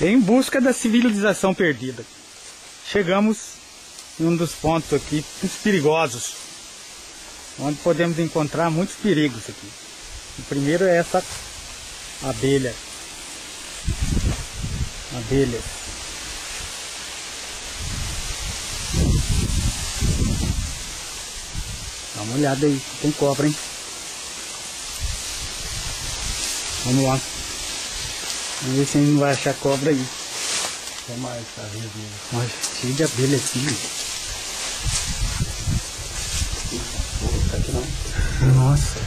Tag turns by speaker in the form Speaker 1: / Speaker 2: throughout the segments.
Speaker 1: em busca da civilização perdida. Chegamos em um dos pontos aqui, os perigosos, onde podemos encontrar muitos perigos aqui. O primeiro é essa abelha. Abelha. Dá uma olhada aí, tem cobra, hein? Vamos lá. Vamos ver se a gente não vai achar cobra aí.
Speaker 2: Tem mais, tá vendo?
Speaker 1: Olha, cheio de abelha aqui.
Speaker 2: Tá aqui não.
Speaker 1: Nossa.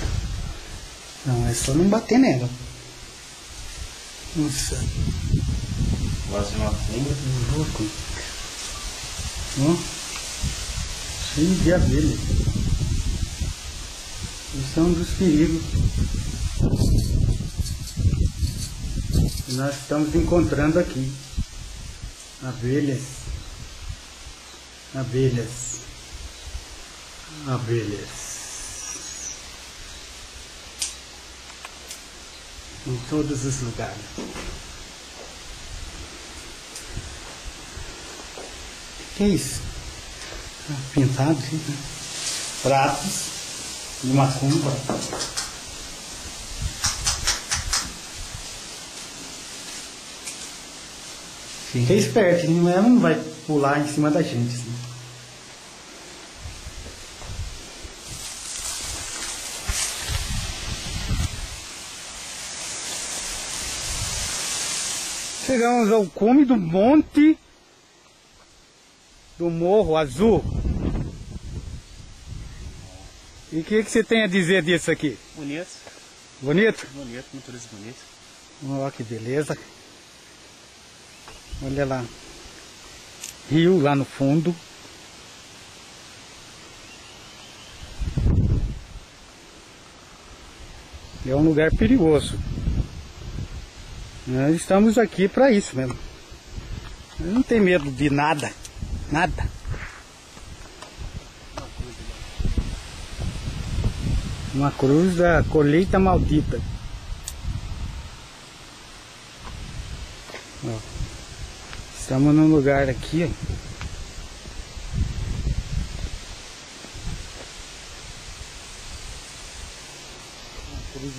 Speaker 1: Não, é só não bater nela. Nossa,
Speaker 2: Quase uma funda.
Speaker 1: que louco. Ó. Cheio de abelha. Isso é um dos perigos. Nós estamos encontrando aqui. Abelhas. Abelhas. Abelhas. Em todos os lugares. Que é isso? Pintado, assim, né? Pratos de macumba. Fica esperto, hein? ela não vai pular em cima da gente. Assim. Chegamos ao cume do monte do Morro Azul. E o que, que você tem a dizer disso aqui?
Speaker 2: Bonito,
Speaker 1: Bonito?
Speaker 2: bonito, natureza bonita.
Speaker 1: Olha que beleza. Olha lá. Rio lá no fundo. É um lugar perigoso. Nós estamos aqui para isso mesmo. Não tem medo de nada. Nada. Uma cruz da colheita maldita. Estamos num lugar aqui, ó.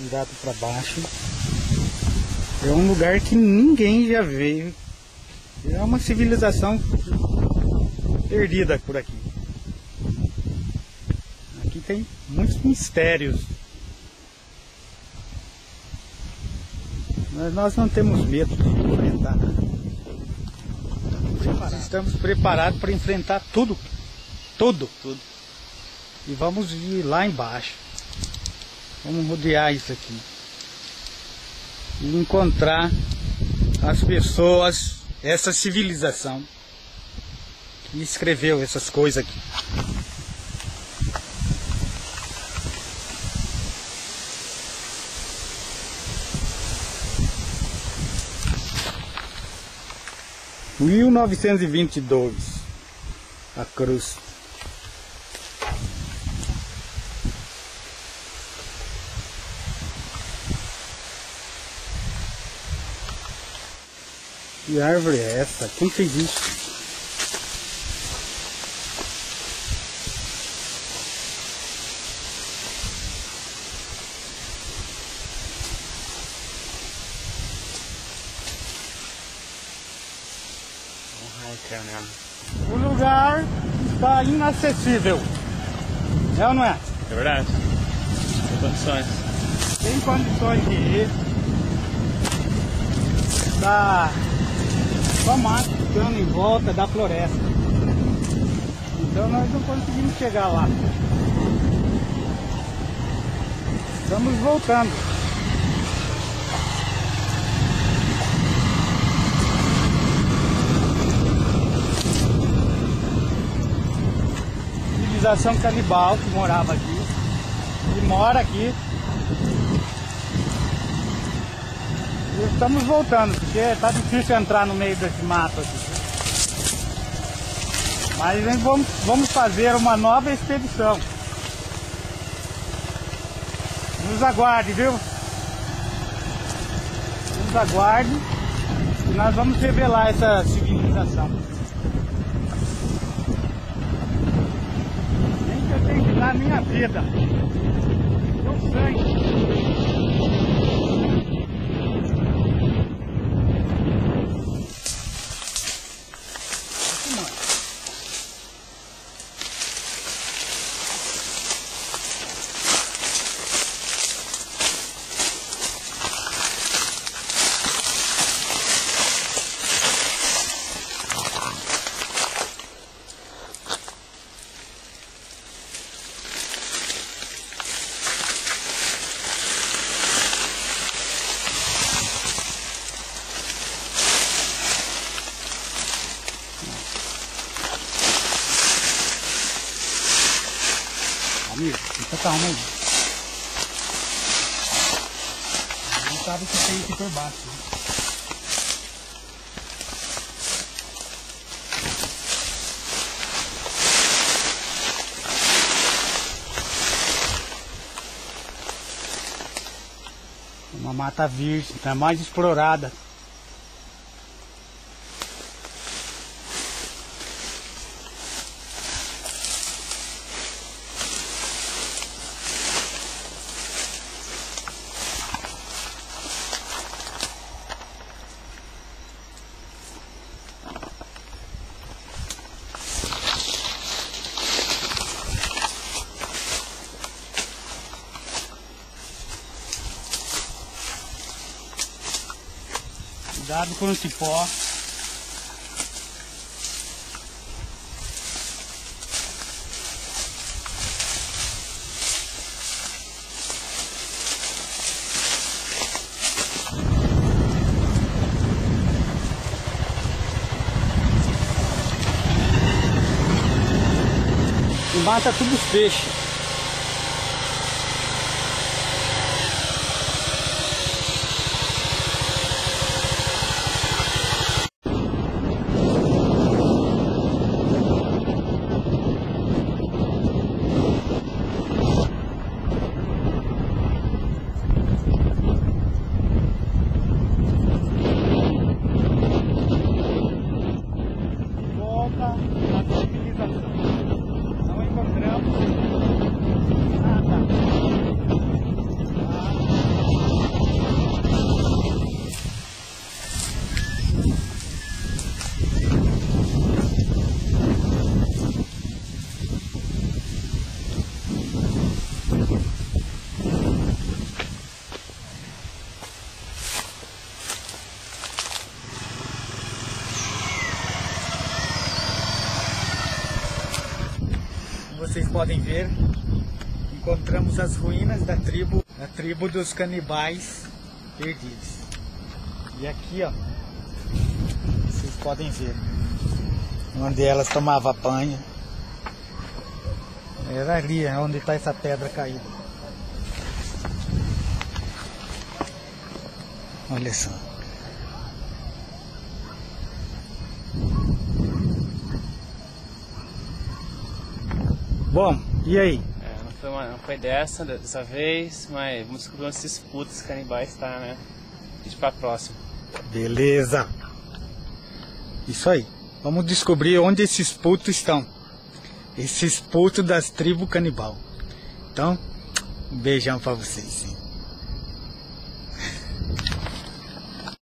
Speaker 1: Virado para baixo. É um lugar que ninguém já veio. É uma civilização perdida por aqui. Aqui tem muitos mistérios. Mas nós não temos medo de enfrentar nada. Nós estamos preparados para enfrentar tudo. Tudo.
Speaker 2: Tudo.
Speaker 1: E vamos ir lá embaixo. Vamos rodear isso aqui. E encontrar as pessoas, essa civilização que escreveu essas coisas aqui. Mil novecentos e vinte e dois a cruz. Que árvore é essa? Quem fez isso?
Speaker 2: Caramba.
Speaker 1: O lugar está inacessível. É ou não é?
Speaker 2: É verdade. Tem condições.
Speaker 1: Tem condições de ir. Está só mato ficando em volta da floresta. Então nós não conseguimos chegar lá. Estamos voltando. Civilização canibal que morava aqui. E mora aqui. E estamos voltando, porque tá difícil entrar no meio desse mato aqui. Mas vamos, vamos fazer uma nova expedição. Nos aguarde, viu? Nos aguarde. E nós vamos revelar essa civilização. Nem que eu tenha que dar a minha vida. Sabe que tem aqui por baixo. né? Uma mata virgem, tá mais explorada. Cuidado com o cipó. Mata tudo os peixes. Podem ver, encontramos as ruínas da tribo, da tribo dos canibais perdidos. E aqui, ó, vocês podem ver onde elas tomavam banho. Era ali, é onde está essa pedra caída. Olha só. Bom, e aí?
Speaker 2: É, não foi, uma- não foi dessa, dessa vez, mas vamos descobrir onde esses putos canibais tá, né? Deixa pra próxima.
Speaker 1: Beleza. Isso aí. Vamos descobrir onde esses putos estão. Esses putos das tribos canibal. Então, um beijão pra vocês. sim.